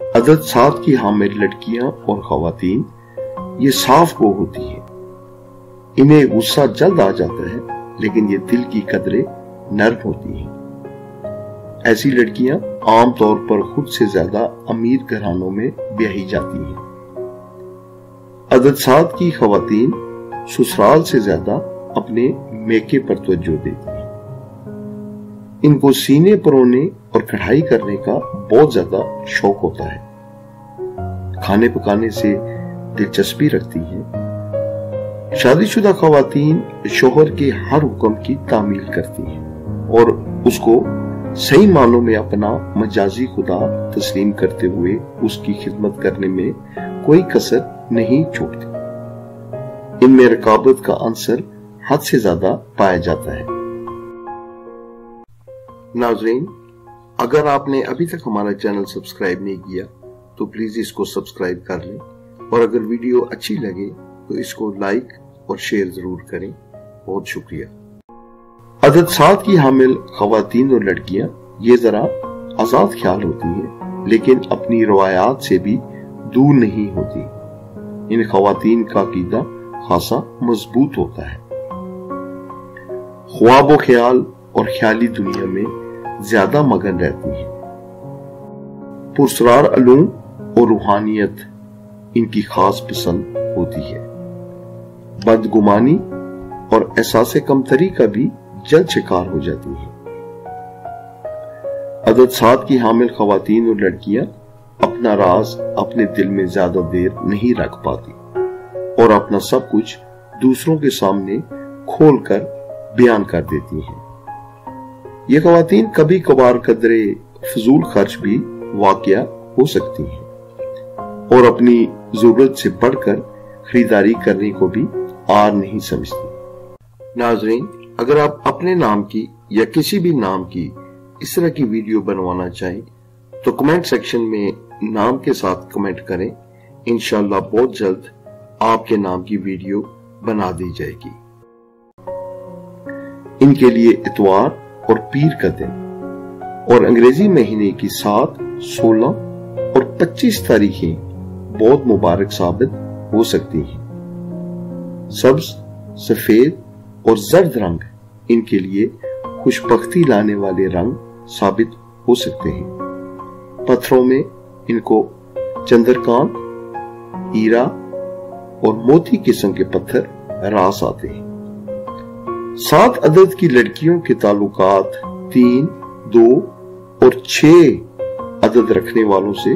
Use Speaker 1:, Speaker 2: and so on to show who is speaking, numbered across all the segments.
Speaker 1: अदद सात की हामिल लड़कियाँ और खातन ये साफ़ गो होती है। इन्हें गुस्सा जल्द आ जाता है, लेकिन ये दिल की कदरें नर्म होती हैं। ऐसी लड़कियाँ आमतौर पर खुद से ज़्यादा अमीर घरानों में ब्याही जाती हैं। अदद सात की खातन ससुराल से ज़्यादा अपने मेके पर तवज्जो देती इनको सीने परोने और कढ़ाई करने का बहुत ज़्यादा शौक होता है। खाने पकाने से दिलचस्पी रखती हैं। शादीशुदा खातन शोहर के हर हुक्म की तामील करती हैं और उसको सही मानों में अपना मजाजी खुदा तस्लीम करते हुए उसकी खिदमत करने में कोई कसर नहीं छोड़ती। इनमें रकाबत का अंसर हद से ज़्यादा पाया जाता है। नाजरीन, अगर आपने अभी तक हमारा चैनल सब्सक्राइब नहीं किया तो प्लीज़ इसको सब्सक्राइब कर लें। और अगर वीडियो अच्छी लगे तो इसको लाइक और शेयर ज़रूर करें। बहुत शुक्रिया। अदद सात की हामिल खातन और लड़कियाँ, ये जरा आज़ाद ख्याल होती हैं, लेकिन अपनी रवायात से भी दूर नहीं होती। इन खातन का कीदा खासा मज़बूत होता है। ख्वाब ख्याल और ख्याली दुनिया में ज़्यादा मगन रहती हैं। पुरसरार अलूम और रूहानियत इनकी खास पसंद होती है। बदगुमानी और एहसास कमतरी का भी जल्द शिकार हो जाती है। अदद सात की हामिल खातन और लड़कियाँ अपना राज अपने दिल में ज़्यादा देर नहीं रख पाती और अपना सब कुछ दूसरों के सामने खोलकर बयान कर देती हैं। ये खातन कभी कभार कदरे फजूल खर्च भी वाकया हो सकती हैं और अपनी ज़रूरत से बढ़कर खरीदारी करने को भी आर नहीं समझती। नाजरीन, अगर आप अपने नाम की या किसी भी नाम की इस तरह की वीडियो बनवाना चाहें तो कमेंट सेक्शन में नाम के साथ कमेंट करें। इनशाला बहुत जल्द आपके नाम की वीडियो बना दी जाएगी। इनके लिए इतवार और पीर का दिन। और अंग्रेज़ी महीने की सात, सोलह और पच्चीस तारीखें बहुत मुबारक साबित हो सकती हैं। सब्ज, सफ़ेद और जर्द रंग इनके लिए खुशबख्ती लाने वाले रंग साबित हो सकते हैं। पत्थरों में इनको चंद्रकांत, हीरा और मोती किस्म के पत्थर रास आते हैं। सात अदद की लड़कियों के ताल्लुकात तीन, दो और छह अदद रखने वालों से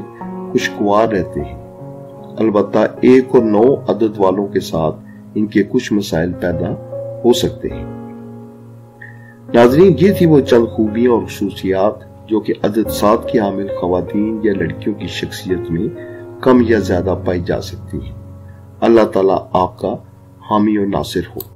Speaker 1: खुशगवार रहते हैं। अलबत् एक और नौ अदद वालों के साथ इनके कुछ मसाइल पैदा हो सकते हैं। नाजरीन, ये थी वो चंद खूबियाँ और खसूसियात जो कि अदद सात की हामिल खातन या लड़कियों की शख्सियत में कम या ज़्यादा पाई जा सकती है। अल्लाह ताला आपका हामी और नासिर हो।